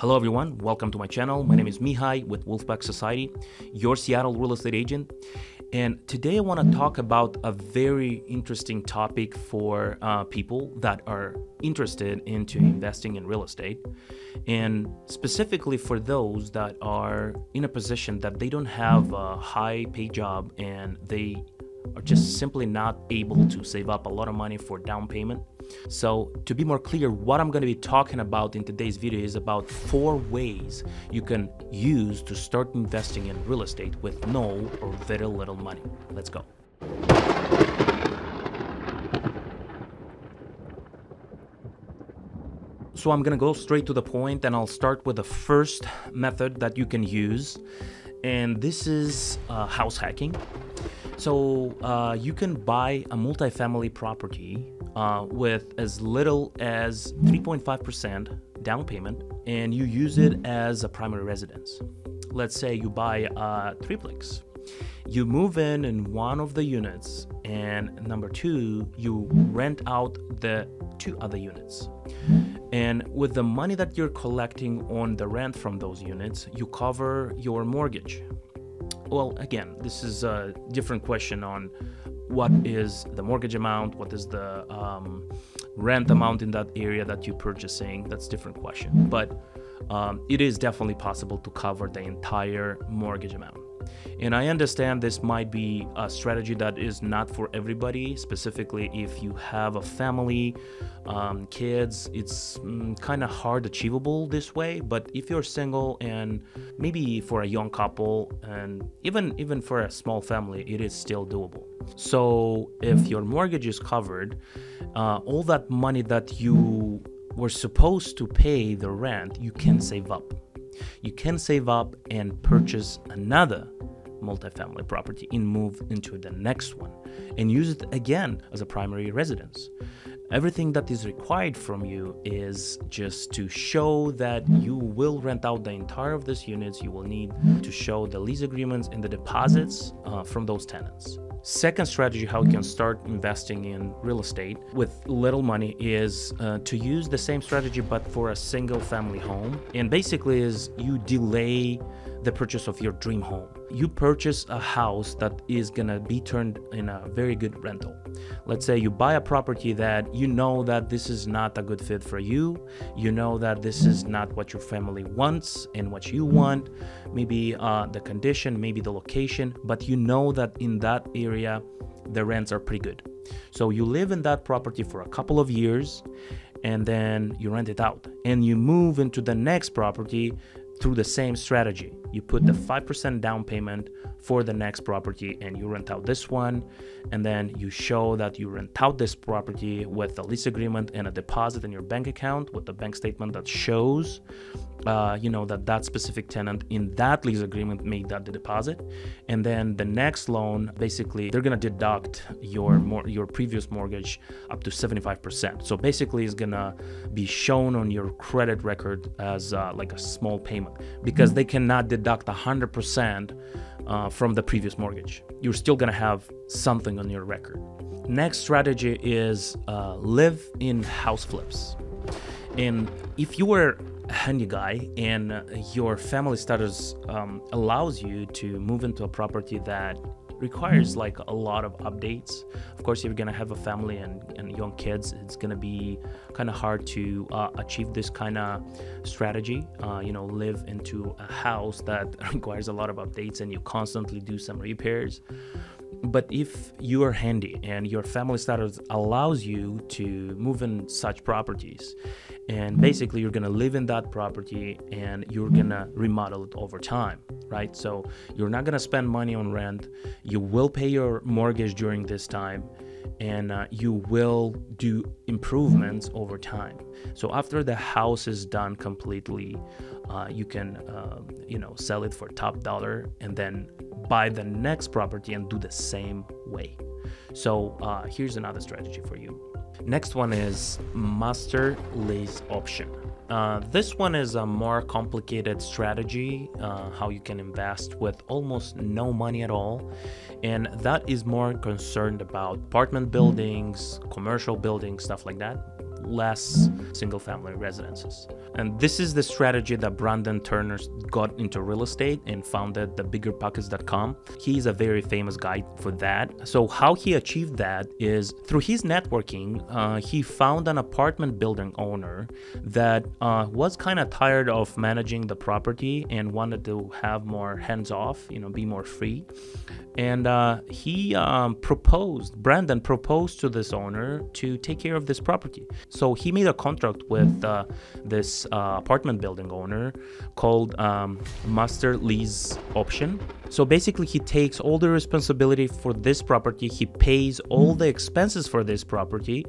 Hello, everyone. Welcome to my channel. My name is Mihai with Wolfpack Society, your Seattle real estate agent. And today I want to talk about a very interesting topic for uh, people that are interested into investing in real estate, and specifically for those that are in a position that they don't have a high pay job and they are just simply not able to save up a lot of money for down payment. So, to be more clear, what I'm going to be talking about in today's video is about four ways you can use to start investing in real estate with no or very little money. Let's go. So, I'm going to go straight to the point and I'll start with the first method that you can use, and this is uh, house hacking. So uh, you can buy a multifamily property uh, with as little as 3.5% down payment and you use it as a primary residence. Let's say you buy a triplex. You move in in one of the units, and number two, you rent out the two other units. And with the money that you're collecting on the rent from those units, you cover your mortgage well, again, this is a different question on what is the mortgage amount, what is the um, rent amount in that area that you're purchasing. That's different question, but um, it is definitely possible to cover the entire mortgage amount. And I understand this might be a strategy that is not for everybody, specifically if you have a family, um, kids, it's mm, kind of hard achievable this way. But if you're single and maybe for a young couple and even even for a small family, it is still doable. So if your mortgage is covered, uh, all that money that you were supposed to pay the rent, you can save up. You can save up and purchase another multifamily property and move into the next one and use it again as a primary residence. Everything that is required from you is just to show that you will rent out the entire of these units. You will need to show the lease agreements and the deposits uh, from those tenants. Second strategy how you can start investing in real estate with little money is uh, to use the same strategy but for a single family home. And basically is you delay the purchase of your dream home. You purchase a house that is gonna be turned in a very good rental. Let's say you buy a property that you know that this is not a good fit for you. You know that this is not what your family wants and what you want. Maybe uh, the condition, maybe the location, but you know that in that area the rents are pretty good. So you live in that property for a couple of years and then you rent it out and you move into the next property through the same strategy. You put the 5% down payment for the next property and you rent out this one. And then you show that you rent out this property with a lease agreement and a deposit in your bank account with the bank statement that shows uh, you know that that specific tenant in that lease agreement made that the deposit and then the next loan basically they're going to deduct your more your previous mortgage up to 75% so basically it's going to be shown on your credit record as uh, like a small payment because they cannot deduct 100% uh, from the previous mortgage. You're still going to have something on your record. Next strategy is uh, live in house flips. And if you were a handy guy and uh, your family status um, allows you to move into a property that requires like a lot of updates. Of course if you're gonna have a family and, and young kids it's gonna be kind of hard to uh, achieve this kind of strategy. Uh, you know live into a house that requires a lot of updates and you constantly do some repairs but if you are handy and your family status allows you to move in such properties and basically you're to live in that property and you're to remodel it over time right? So you're not to spend money on rent. You will pay your mortgage during this time and uh, you will do improvements over time. So after the house is done completely uh, you can uh, you know sell it for top dollar and then buy the next property and do the same way so uh, here's another strategy for you Next one is master lease option. Uh, this one is a more complicated strategy, uh, how you can invest with almost no money at all. And that is more concerned about apartment buildings, commercial buildings, stuff like that. Less single family residences. And this is the strategy that Brandon Turner got into real estate and founded the biggerpockets.com. He's a very famous guy for that. So, how he achieved that is through his networking, uh, he found an apartment building owner that uh, was kind of tired of managing the property and wanted to have more hands off, you know, be more free. And uh, he um, proposed, Brandon proposed to this owner to take care of this property. So he made a contract with uh, this uh, apartment building owner called um, Master Lease Option. So basically, he takes all the responsibility for this property. He pays all the expenses for this property.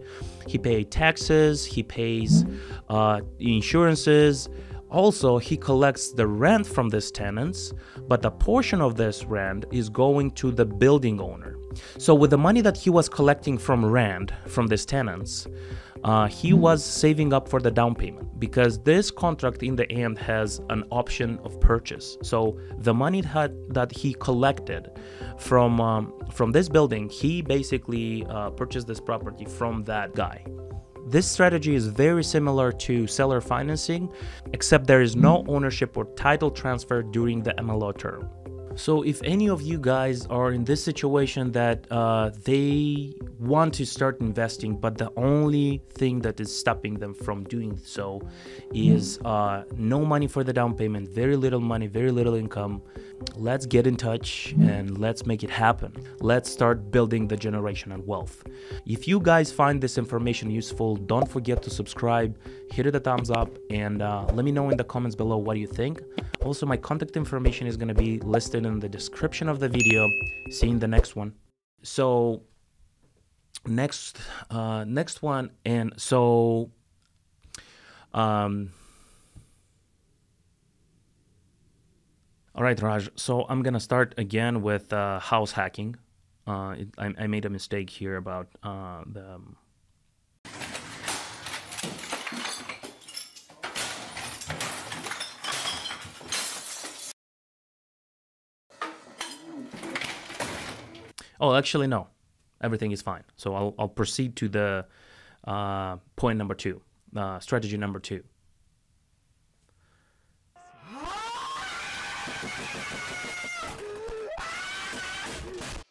He pays taxes. He pays uh, insurances also, he collects the rent from these tenants, but a portion of this rent is going to the building owner. So, with the money that he was collecting from rent from these tenants, uh, he was saving up for the down payment because this contract in the end has an option of purchase. So the money that, that he collected from um, from this building, he basically uh, purchased this property from that guy. This strategy is very similar to seller financing, except there is no ownership or title transfer during the MLO term. So, if any of you guys are in this situation that uh, they want to start investing, but the only thing that is stopping them from doing so is uh, no money for the down payment, very little money, very little income, let's get in touch and let's make it happen. Let's start building the generational wealth. If you guys find this information useful, don't forget to subscribe, hit it a thumbs up, and uh, let me know in the comments below what you think. Also, my contact information is going to be listed in the description of the video. See you in the next one. So, next, uh, next one, and so, um, All right, Raj. So I'm gonna start again with uh, house hacking. Uh, I, I, made a mistake here about uh, the. Um... Oh, actually, no. Everything is fine. So I'll, I'll proceed to the uh, point number two, uh, strategy number two. ああ!